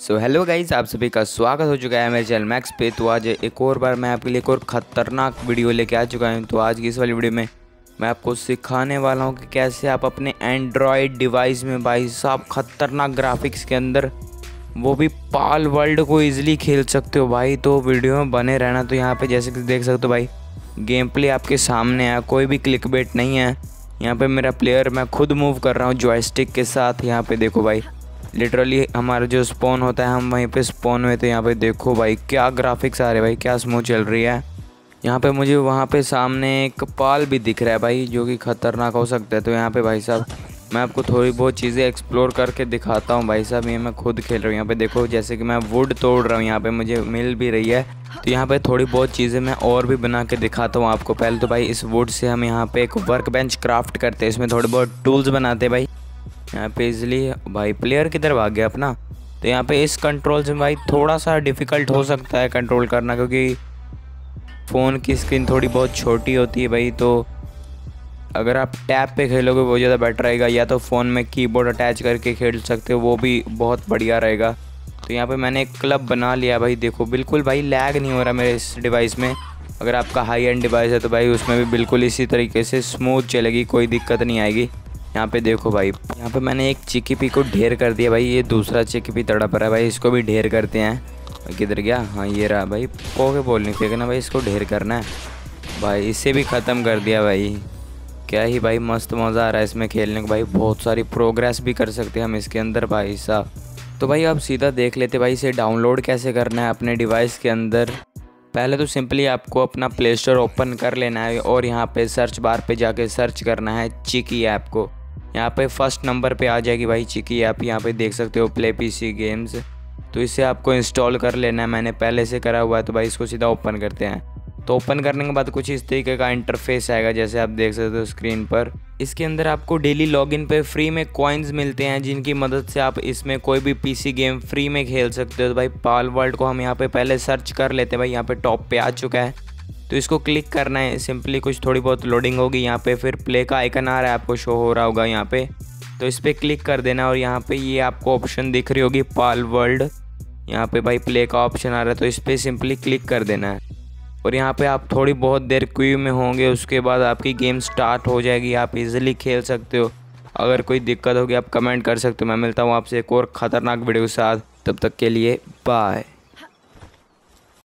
So hello guys आप सभी का स्वागत हो चुका है मेरे चैनल मैक्स पे। तो आज एक और बार मैं आपके लिए एक और ख़तरनाक वीडियो लेके आ चुका हूँ। तो आज की इस वाली वीडियो में मैं आपको सिखाने वाला हूँ कि कैसे आप अपने एंड्रॉयड डिवाइस में भाई साहब ख़तरनाक ग्राफिक्स के अंदर वो भी पाल वर्ल्ड को ईजिली खेल सकते हो भाई। तो वीडियो में बने रहना। तो यहाँ पर जैसे कि देख सकते हो भाई गेम प्ले आपके सामने है, कोई भी क्लिक बेट नहीं है। यहाँ पे मेरा प्लेयर मैं खुद मूव कर रहा हूँ जॉयस्टिक के साथ। यहाँ पे देखो भाई लिटरली हमारा जो स्पॉन होता है, हम वहीं पे स्पॉन हुए तो यहाँ पे देखो भाई, क्या ग्राफिक्स आ रहे भाई, क्या स्मूथ चल रही है। यहाँ पे मुझे वहाँ पे सामने एक पाल भी दिख रहा है भाई, जो कि ख़तरनाक हो सकता है। तो यहाँ पे भाई साहब, मैं आपको थोड़ी बहुत चीज़ें एक्सप्लोर करके दिखाता हूँ भाई साहब, ये मैं खुद खेल रहा हूँ। यहाँ पे देखो, जैसे कि मैं वुड तोड़ रहा हूँ, यहाँ पे मुझे मिल भी रही है। तो यहाँ पे थोड़ी बहुत चीज़ें मैं और भी बना के दिखाता हूँ आपको। पहले तो भाई, इस वुड से हम यहाँ पे एक वर्क बेंच क्राफ्ट करते हैं, इसमें थोड़े बहुत टूल्स बनाते हैं भाई। यहाँ पे इजिली भाई प्लेयर किधर भाग गया अपना? तो यहाँ पे इस कंट्रोल से भाई थोड़ा सा डिफ़िकल्ट हो सकता है कंट्रोल करना क्योंकि फ़ोन की स्क्रीन थोड़ी बहुत छोटी होती है भाई तो अगर आप टैब पे खेलोगे वो ज़्यादा बेटर रहेगा, या तो फ़ोन में कीबोर्ड अटैच करके खेल सकते हो, वो भी बहुत बढ़िया रहेगा। तो यहाँ पे मैंने एक क्लब बना लिया भाई, देखो, बिल्कुल भाई लैग नहीं हो रहा मेरे इस डिवाइस में। अगर आपका हाई एंड डिवाइस है तो भाई उसमें भी बिल्कुल इसी तरीके से स्मूथ चलेगी, कोई दिक्कत नहीं आएगी। यहाँ पे देखो भाई, यहाँ पे मैंने एक चिकी पी को ढेर कर दिया भाई, ये दूसरा चिकी पी तड़प रहा है भाई, इसको भी ढेर करते हैं। किधर गया? हाँ ये रहा भाई, पोके बोलने फेंकना भाई, इसको ढेर करना है। भाई, इसे भी ख़त्म कर दिया भाई। क्या ही भाई, मस्त मज़ा आ रहा है इसमें खेलने को भाई, बहुत सारी प्रोग्रेस भी कर सकते हैं हम इसके अंदर भाई साहब। तो भाई, आप सीधा देख लेते भाई, इसे डाउनलोड कैसे करना है अपने डिवाइस के अंदर। पहले तो सिंपली आपको अपना प्ले स्टोर ओपन कर लेना है और यहाँ पे सर्च बार पे जाके सर्च करना है चिकी ऐप को। यहाँ पे फ़र्स्ट नंबर पे आ जाएगी भाई चिकी ऐप यहाँ पे देख सकते हो प्ले पीसी गेम्स तो इसे आपको इंस्टॉल कर लेना है, मैंने पहले से करा हुआ है तो भाई इसको सीधा ओपन करते हैं। तो ओपन करने के बाद कुछ इस तरीके का इंटरफेस आएगा, जैसे आप देख सकते हो स्क्रीन पर। इसके अंदर आपको डेली लॉगिन पे फ्री में कॉइन्स मिलते हैं, जिनकी मदद से आप इसमें कोई भी पीसी गेम फ्री में खेल सकते हो। तो भाई पाल वर्ल्ड को हम यहाँ पे पहले सर्च कर लेते हैं, भाई यहाँ पे टॉप पे आ चुका है। तो इसको क्लिक करना है। सिंपली कुछ थोड़ी बहुत लोडिंग होगी यहाँ पे। फिर प्ले का आइकन आ रहा है, आपको शो हो रहा होगा यहाँ पे। तो इस पर क्लिक कर देना और यहाँ पे ये आपको ऑप्शन दिख रही होगी पाल वर्ल्ड यहाँ पे भाई प्ले का ऑप्शन आ रहा है तो इस पर सिंपली क्लिक कर देना है। और यहाँ पे आप थोड़ी बहुत देर क्यू में होंगे, उसके बाद आपकी गेम स्टार्ट हो जाएगी। आप इजीली खेल सकते हो। अगर कोई दिक्कत होगी, आप कमेंट कर सकते हो। मैं मिलता हूँ आपसे एक और ख़तरनाक वीडियो के साथ। तब तक के लिए बाय